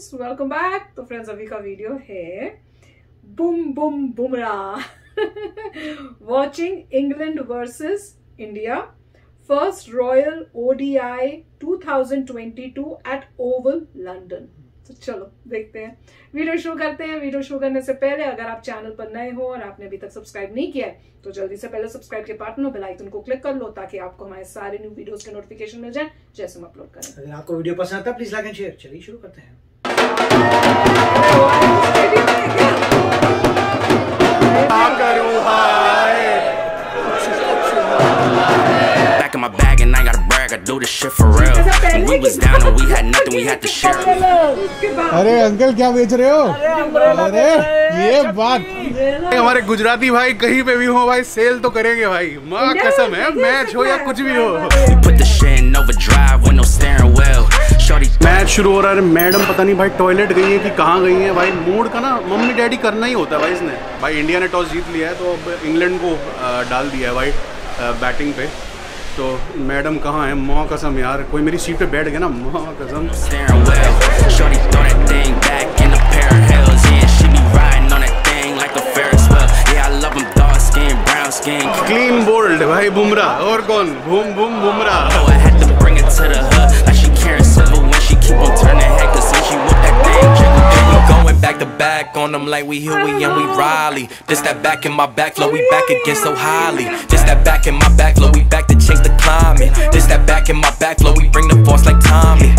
Friends welcome back तो friends अभी का वीडियो है boom boom Bumrah watching England versus India first royal ODI 2022 at Oval London तो चलो, देखते हैं। वीडियो शुरू करते हैं। वीडियो शुरू करने से पहले अगर आप चैनल पर नए हो और आपने अभी तक सब्सक्राइब नहीं किया है तो जल्दी से पहले सब्सक्राइब के बटन बेल आइकन को क्लिक कर लो ताकि आपको हमारे सारे न्यू वीडियोस के नोटिफिकेशन मिल जाए, जैसे हम अपलोड करें। अगर आपको वीडियो पसंद आता है प्लीज़ लाइक एंड शेयर चलिए, शुरू करते हैं। Back in my bag and I gotta brag, I do this shit for real. When we was down and we had nothing, we had to share. अरे uncle क्या बेच रहे हो अरे ये बात हमारे गुजराती भाई कहीं पे भी हो भाई सेल तो करेंगे भाई। माँ कसम है मैच हो या कुछ भी हो। मैच शुरू हो रहा है मैडम पता नहीं भाई टॉयलेट गई है कि कहाँ गई है भाई। मूड का ना मम्मी डैडी करना ही होता है भाई इसने। भाई इंडिया ने टॉस जीत लिया है तो अब इंग्लैंड को डाल दिया है भाई बैटिंग पे। तो मैडम कहाँ है? माँ कसम यार कोई मेरी सीट पे बैठ गया ना माँ कसम। gang. Clean bold, bhai Bumra. Or gone. Boom, boom, Bumra. Oh, I had to bring it to the hood. Like she carrying silver when she keep on turning head. Cause when she with that thing, We. Going back to back on them like we Huey and we Riley. This, that back in my back flow, we back again so highly This that back in my back flow, we back to change the climate. This that back in my back flow, we bring the force like Tommy.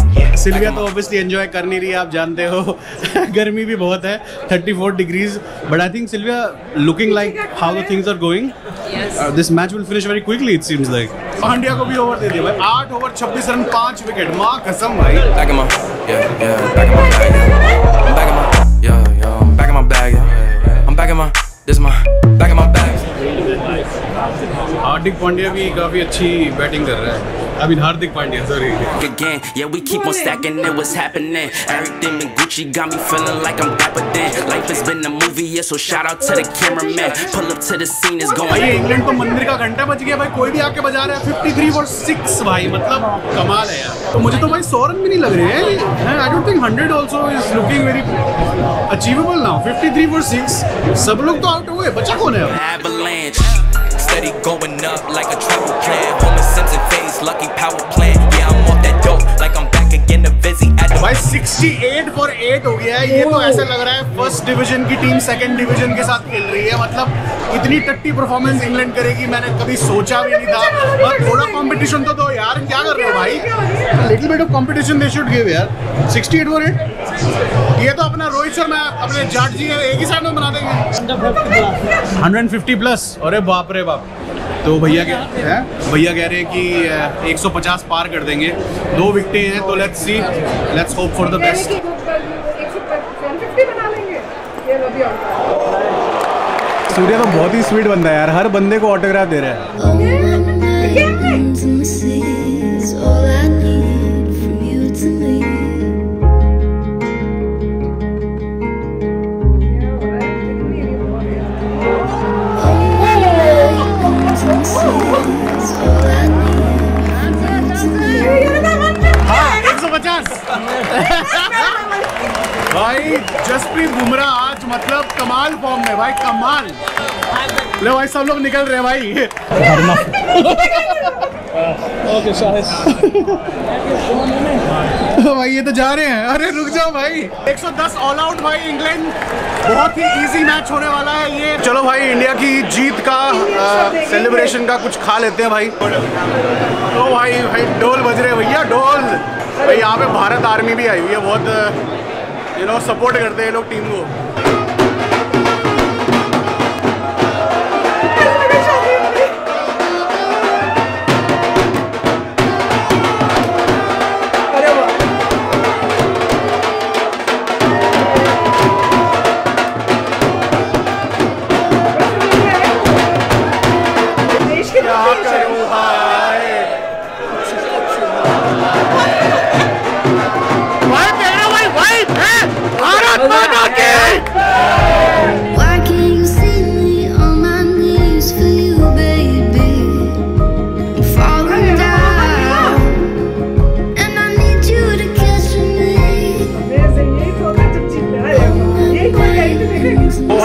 Sylvia तो obviously enjoy कर नहीं रही है आप जानते हो गर्मी भी बहुत है 34 degrees but I think Sylvia looking like how the things are going this match will finish very quickly it seems like Pandya को भी ओवर दे दिया भाई 8 ओवर 26 रन 5 विकेट मां कसम भाई Back in my, yeah, yeah, back in my bag. Yeah. I'm back in my, yeah, yeah, I'm back in my bag. Yeah. I'm back in my, this my, back in my bag. Hardik Pandya भी काफ़ी अच्छी batting कर रहा है। England तो मंदिर का घंटा बज गया भाई कोई भी आके बजा रहा है। 53 और 6 भाई मतलब कमाल है यार। तो मुझे तो भाई सौ रन भी नहीं लग रहे हैं। I don't think 100 also is looking very achievable now 53 और सब लोग तो आउट हुए बचा कौन है Steady going up like a travel plan. Homer Simpson phase, lucky power plant. Yeah, I'm off that dope like I'm back again to Vizzy at the भाई 68 for 8 हो गया है। ये तो ऐसा लग रहा है फ़र्स्ट डिवीज़न की टीम सेकंड डिवीज़न के साथ खेल रही है। मतलब इतनी टट्टी परफॉर्मेंस इंग्लैंड करेगी मैंने कभी सोचा भी नहीं था। और थोड़ा कंपटीशन तो दो यार क्या कर रहे हो भाई? Little bit of competition they should give यार। 68 फॉर 8 ये तो अपना रोहित शर्मा अपने जाट जी एक ही साइड में बना देंगे। 150 प्लस। अरे बाप रे बाप। तो भैया क्या है? भैया कह रहे हैं कि 150 पार कर देंगे। दो विकटें हैं तो let's see let's hope for the best Surya तो बहुत ही स्वीट बंदा है यार हर बंदे को ऑटोग्राफ दे रहा है? कमाल ले भाई सब लोग निकल रहे हैं भाई। भाई ये तो जा रहे हैं। अरे रुक जाओ भाई। 110 ऑल आउट भाई इंग्लैंड बहुत ही इजी मैच होने वाला है ये। चलो भाई इंडिया की जीत का सेलिब्रेशन का कुछ खा लेते हैं भाई। तो भाई भाई डोल बज रहे भैया डोल भाई यहाँ पे भारत आर्मी भी आई हुई है बहुत यू नो सपोर्ट करते हैं लोग टीम को।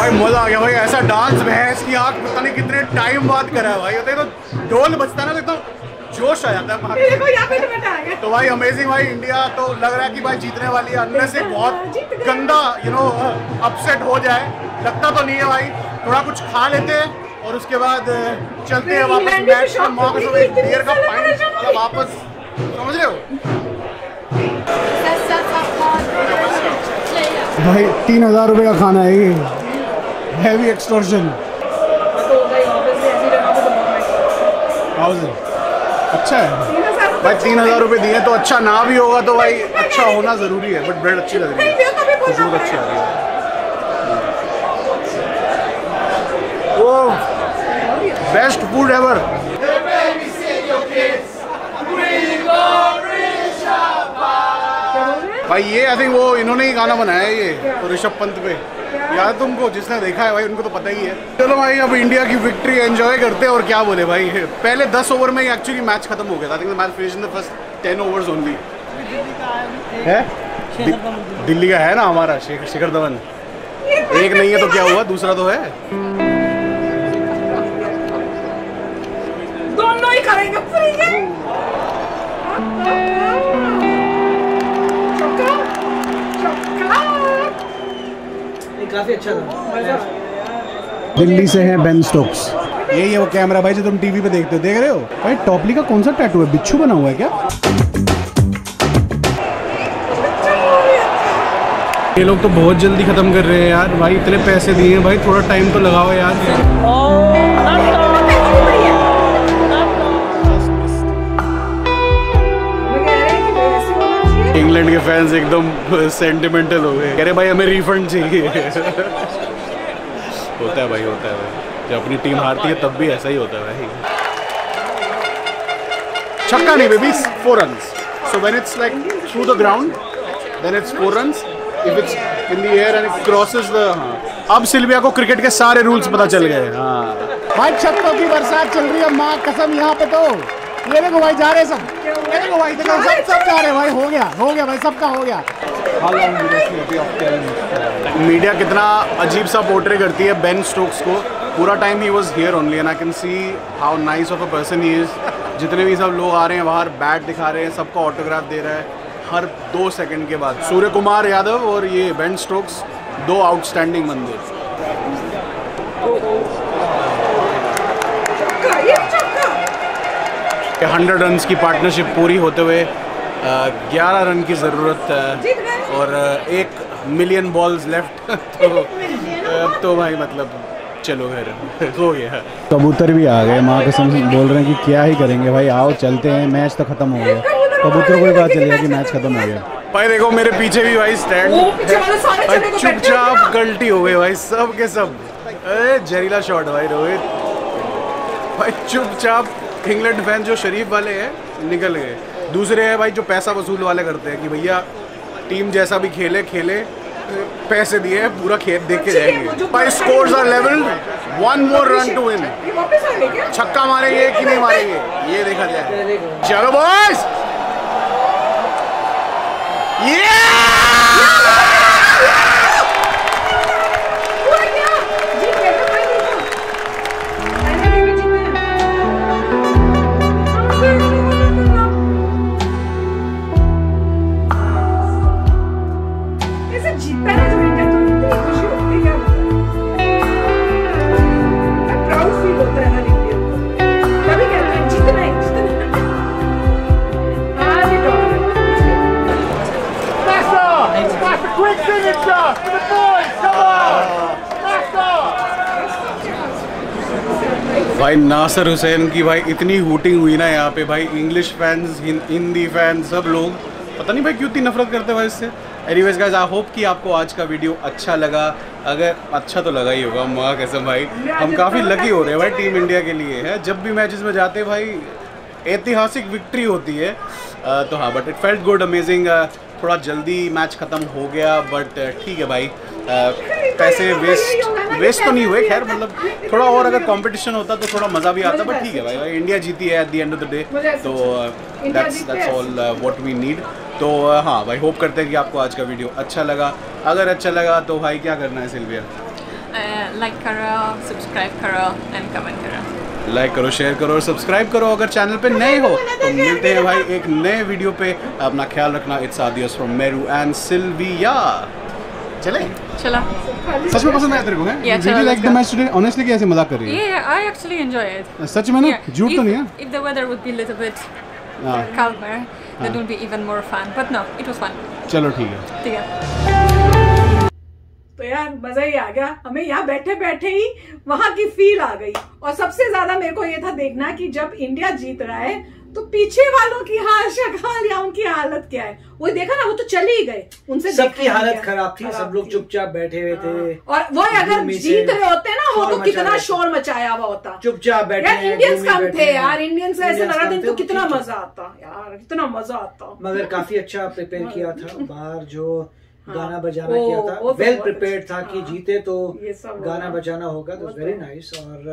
भाई मज़ा आ गया भाई ऐसा डांस भैंस की आँख पता नहीं कितने टाइम बाद करा है भाई। देखो ढोल बजता ना तो जोश आ जाता है तो भाई अमेजिंग भाई इंडिया तो लग रहा है कि भाई जीतने वाली है। अंदर से बहुत गंदा यू नो अपसेट हो जाए। लगता तो नहीं है भाई। थोड़ा कुछ खा लेते हैं और उसके बाद चलते हैं वापस मैच का मौका तो एक बियर का फाइनल मतलब वापस समझ रहे हो? भाई तीन हज़ार रुपये का खाना है ये। Heavy extortion. अच्छा है। भाई, तीन हज़ार रुपये दिए तो अच्छा ना भी होगा तो भाई अच्छा होना ज़रूरी है बट ब्रेड अच्छी लग रही है। दिया तो खुशबू अच्छी आ रही है। वो बेस्ट फ़ूड एवर भाई, ये आई थिंक वो इन्होंने ही गाना बनाया है ये, ऋषभ पंत पे। याद तुमको जिसने देखा है भाई, उनको तो पता ही है। चलो भाई, अब इंडिया की विक्ट्री एंजॉय करते हैं, और क्या बोले भाई? पहले 10 ओवर में एक्चुअली मैच खत्म हो गया था। Match first ten overs only है? दिल्ली का है ना हमारा शिखर धवन। एक नहीं है तो क्या हुआ? दूसरा तो है। दोनों ही करेंगे काफ़ी अच्छा था। दिल्ली से है बेन स्टोक्स यही है वो कैमरा भाई जो तुम टीवी पे देखते हो। देख रहे हो? भाई टॉपली का कौन सा टैटू है? बिच्छू बना हुआ है क्या? ये लोग तो बहुत जल्दी खत्म कर रहे हैं यार। भाई इतने पैसे दिए हैं। भाई थोड़ा टाइम तो लगाओ यार। इंग्लैंड के फैंस एकदम सेंटिमेंटल हो गए। कह रहे, भाई, हमें रिफंड चाहिए। होता है भाई, होता है भाई। जब अपनी टीम हारती है, तब भी ऐसा ही होता है भाई। छक्का नहीं baby four runs so when it's like through the ground then it's four runs if it's in the air and it crosses the अब सिल्विया को क्रिकेट के सारे रूल्स पता चल गए हाँ। भाई, छक्कों की बरसात चल रही है, माँ, कसम यहाँ पे तो। ये देखो भाई, जा रहे सब। देखो भाई देखो सब सब जा रहे भाई हो गया हो गया भाई सबका हो गया। मीडिया कितना अजीब सा पोर्ट्रे करती है बेन स्टोक्स को। पूरा time he was here only and I can see how nice of a person he is जितने भी सब लोग आ रहे हैं बाहर बैट दिखा रहे हैं सबका ऑटोग्राफ दे रहा है हर दो सेकंड के बाद। सूर्य कुमार यादव और ये बेन स्टोक्स दो आउटस्टैंडिंग बंदे। कि 100 रन की पार्टनरशिप पूरी होते हुए 11 रन की ज़रूरत और एक मिलियन बॉल्स लेफ़्ट तो अब तो भाई मतलब चलो घर हो गया। कबूतर भी आ गए माँ के समझ बोल रहे हैं कि क्या ही करेंगे भाई आओ चलते हैं मैच तो ख़त्म हो गया। कबूतर को भी पता चल गया कि मैच ख़त्म हो गया। भाई देखो मेरे पीछे भी भाई स्टैंड चुपचाप गलती हो गई भाई सब के सब। अरे जहरीला शॉट भाई रोहित। भाई चुपचाप इंग्लैंड फ़ैन जो शरीफ वाले हैं निकल गए। दूसरे हैं भाई जो पैसा वसूल वाले करते हैं कि भैया टीम जैसा भी खेले खेले पैसे दिए हैं पूरा खेत देख के जाएँगे। भाई scores are level one more run to win ये छक्का मारेंगे कि नहीं मारेंगे? ये देखा जाए। चलो बॉयज़ हुआ भाई नासर हुसैन की भाई इतनी हूटिंग हुई ना यहाँ पे भाई इंग्लिश फैंस हिंदी फैंस सब लोग। पता नहीं भाई क्यों इतनी नफरत करते भाई इससे। एनीवेज गाइस आई होप कि आपको आज का वीडियो अच्छा लगा। अगर अच्छा तो लगा ही होगा माँ कसम भाई। हम काफ़ी लकी हो रहे हैं भाई टीम इंडिया के लिए है। जब भी मैचेस में जाते हैं भाई ऐतिहासिक विक्ट्री होती है। अ, तो हाँ but it felt good amazing थोड़ा जल्दी मैच ख़त्म हो गया बट ठीक है भाई। अ, पैसे वेस्ट वेस्ट तो नहीं हुए खैर मतलब थोड़ा और अगर कंपटीशन होता तो थोड़ा मज़ा भी आता बट ठीक है भाई भाई इंडिया जीती है at the end of the day तो that's that's all what we need तो uh, हाँ भाई होप करते हैं कि आपको आज का वीडियो अच्छा लगा। अगर अच्छा लगा तो भाई क्या करना है सिल्विया लाइक करो सब्सक्राइब करो एंड कमेंट करो। लाइक करो शेयर करो और सब्सक्राइब करो। अगर चैनल पे नए हो तो मिलते हैं भाई एक नए वीडियो पे। अपना ख्याल रखना it's adios from Meru and Sylvia चले Chala. सच में पसंद आया तेरे को है Yeah, चलो, like let's the go. Match today honestly कैसे मज़ाक कर रही है Yeah, I actually enjoy it. सच में ना झूठ तो नहीं है If the weather would be a little bit हाँ calmer, that would be even more fun. But no, it was fun. चलो ठीक है ठीक है. तो यार मज़ा ही आ गया हमें यहाँ बैठे बैठे ही वहाँ की फील आ गई और सबसे ज़्यादा मेरे को ये था देखना कि जब इंडिया जीत रहा है तो पीछे वालों की हाल शक्ल या उनकी हालत क्या है? वो देखा ना वो तो चले ही गए। उनसे सबकी हालत खराब थी सब लोग चुपचाप बैठे हुए थे। और वो अगर जीत रहे होते ना वो तो कितना शोर मचाया हुआ होता। चुपचाप बैठे यार इंडियंस कम थे यार इंडियंस ऐसे लग था इनको कितना मज़ा आता। यार कितना मज़ा आता। मगर काफ़ी अच्छा प्रिपेयर किया था बाहर जो गाना बजाना ओ, किया था तो वेल प्रिपेयर अच्छा। था कि हाँ। जीते तो गाना बजाना होगा तो तो वेरी नाइस और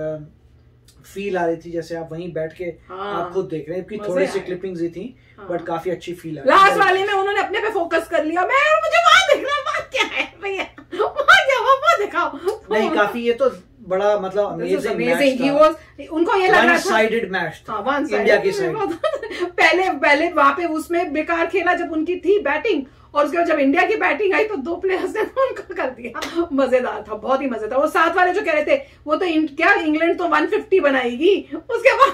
फील आ रही थी जैसे आप वहीं बैठ के हाँ। आप खुद देख रहे हैं कि थोड़ी सी। क्लिपिंग्स ही थी हाँ। बट काफ़ी अच्छी फील आ लास्ट वाले में उन्होंने अपने पे फोकस कर लिया। मैं मुझे वहाँ देखना वहाँ क्या है भैया? वहाँ क्या वहाँ दिखाओ। नहीं काफ़ी ये तो बड़ा मतलब अमेजिंग अमेजिंग ही मैच वाज उनको ये लग रहा था साइडेड मैच था हाँ। इंडिया की साइड पहले पहले वहाँ पे उसमें बेकार खेला जब उनकी थी बैटिंग। और उसके बाद जब इंडिया की बैटिंग आई तो दो प्लेयर्स ने उनको कर दिया। मज़ेदार था बहुत ही मज़ेदार। वो साथ वाले जो कह रहे थे वो तो क्या इंग्लैंड तो 150 बनाएगी? उसके बाद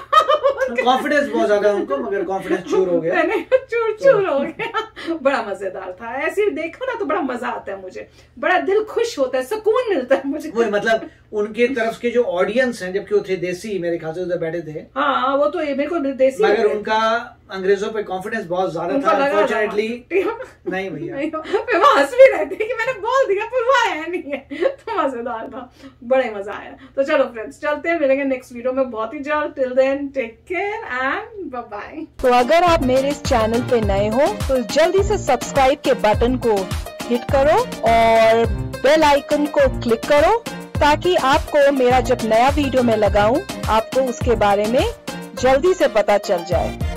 कॉन्फिडेंस बहुत ज़्यादा उनको मगर कॉन्फिडेंस चूर हो गया। चूर चूर हो गया। बड़ा मज़ेदार था। ऐसे देखो ना तो बड़ा मज़ा आता है मुझे। बड़ा दिल खुश होता है सुकून मिलता है मुझे। वो मतलब उनके तरफ़ के जो ऑडियंस हैं जबकि वो थे देसी मेरे ख्याल से उधर बैठे थे। हाँ वो तो ये मेरे को देसी मगर उनका अंग्रेज़ों पे कॉन्फिडेंस बहुत ज़्यादा था अनफॉर्चुनेटली नहीं भैया। फिर वो हंस भी रहे थे कि मैंने बोल दिया पर वो आया नहीं है। मज़ेदार था। बड़ा ही मज़ा आया। तो चलो फ्रेंड्स चलते हैं, मिलेंगे नेक्स्ट वीडियो में। बहुत ही जल्द। Till then take care and bye तो अगर आप मेरे इस चैनल पे नए हो तो जल्दी से सब्सक्राइब के बटन को हिट करो और बेल आइकन को क्लिक करो ताकि आपको मेरा जब नया वीडियो मैं लगाऊँ, आपको उसके बारे में जल्दी से पता चल जाए।